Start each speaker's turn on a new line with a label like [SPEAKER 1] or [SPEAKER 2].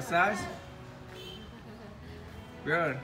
[SPEAKER 1] Massage? Good.